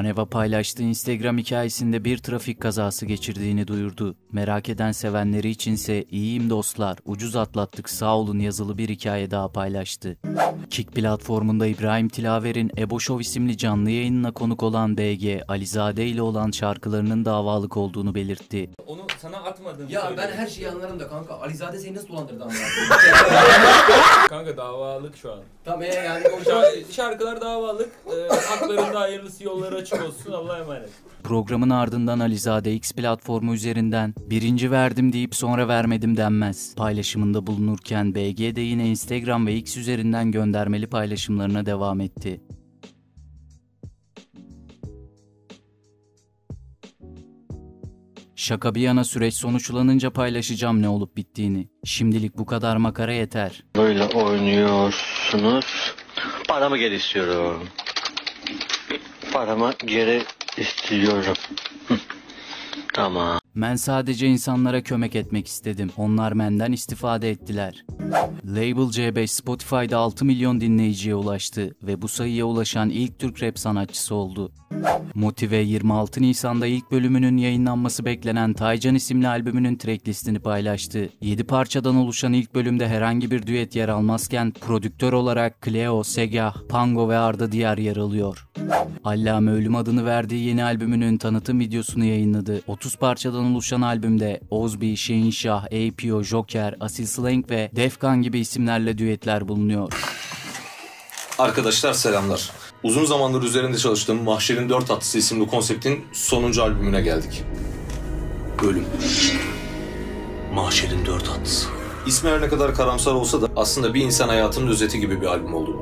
Baneva paylaştığı Instagram hikayesinde bir trafik kazası geçirdiğini duyurdu. Merak eden sevenleri içinse iyiyim dostlar, ucuz atlattık sağ olun yazılı bir hikaye daha paylaştı. Kick platformunda İbrahim Tilaver'in Ebo Show isimli canlı yayınına konuk olan BG, Alizade ile olan şarkılarının davalık olduğunu belirtti. Onu sana atmadığını Ya ben söyledim. her şeyi anlarım da kanka. Alizade seni nasıl dolandırdı ama? Kanka davalık şu an. Tamam ee yani şarkılar davalık. E, haklarında hayırlısı yolları açık olsun. Allah'a emanet. Programın ardından Alizade X platformu üzerinden birinci verdim deyip sonra vermedim denmez. Paylaşımında bulunurken BG de yine Instagram ve X üzerinden göndermeli paylaşımlarına devam etti. Şaka bir yana süreç sonuçlanınca paylaşacağım ne olup bittiğini. Şimdilik bu kadar makara yeter. Böyle oynuyorsunuz. Paramı geri istiyorum. Paramı geri istiyorum. Tamam. Ben sadece insanlara kömek etmek istedim. Onlar benden istifade ettiler. Label C5 Spotify'da 6 milyon dinleyiciye ulaştı ve bu sayıya ulaşan ilk Türk rap sanatçısı oldu. Motive 26 Nisan'da ilk bölümünün yayınlanması beklenen Taycan isimli albümünün tracklistini paylaştı. 7 parçadan oluşan ilk bölümde herhangi bir düet yer almazken prodüktör olarak Cleo, Segah, Pango ve Arda Diyar yer alıyor. Allame Ölüm adını verdiği yeni albümünün tanıtım videosunu yayınladı. 30 parçadan oluşan albümde Ozbi, Şehinşah, APO, Joker, Asil Slang ve Defkan gibi isimlerle düetler bulunuyor. Arkadaşlar selamlar. Uzun zamandır üzerinde çalıştığım Mahşer'in Dört Atlısı isimli konseptin sonuncu albümüne geldik. Ölüm. Mahşer'in Dört Atlısı. İsmi her ne kadar karamsar olsa da aslında bir insan hayatının özeti gibi bir albüm oldu.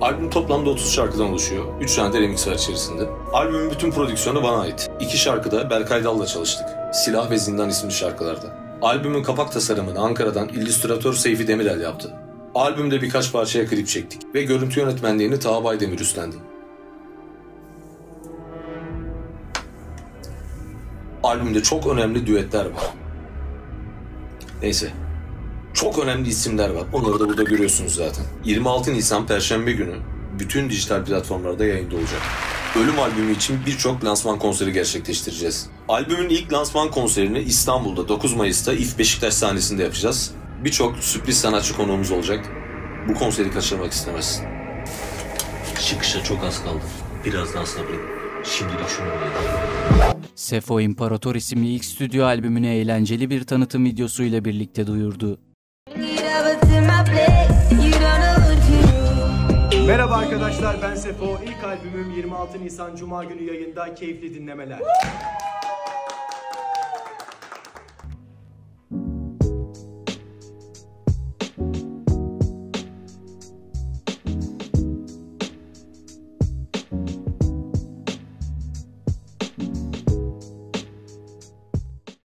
Albüm toplamda 30 şarkıdan oluşuyor. 3 tane de remix var içerisinde. Albümün bütün prodüksiyonu bana ait. İki şarkıda Berkay Dal'la çalıştık. Silah ve Zindan isimli şarkılarda. Albümün kapak tasarımını Ankara'dan illüstratör Seyfi Demirel yaptı. Albümde birkaç parçaya klip çektik ve görüntü yönetmenliğini Taha Baydemir üstlendi. Albümde çok önemli düetler var. Neyse. Çok önemli isimler var. Onları da burada görüyorsunuz zaten. 26 Nisan Perşembe günü bütün dijital platformlarda yayında olacak. Ölüm albümü için birçok lansman konseri gerçekleştireceğiz. Albümün ilk lansman konserini İstanbul'da 9 Mayıs'ta İF Beşiktaş sahnesinde yapacağız. Birçok sürpriz sanatçı konuğumuz olacak. Bu konseri kaçırmak istemezsin. Çıkışa çok az kaldı. Biraz daha sabredin. Şimdilik şunu oynayalım. Sefo İmparator isimli ilk stüdyo albümünü eğlenceli bir tanıtım videosuyla birlikte duyurdu. Merhaba arkadaşlar ben Sefo. İlk albümüm 26 Nisan Cuma günü yayında keyifli dinlemeler.